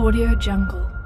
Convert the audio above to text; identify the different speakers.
Speaker 1: Audio Jungle.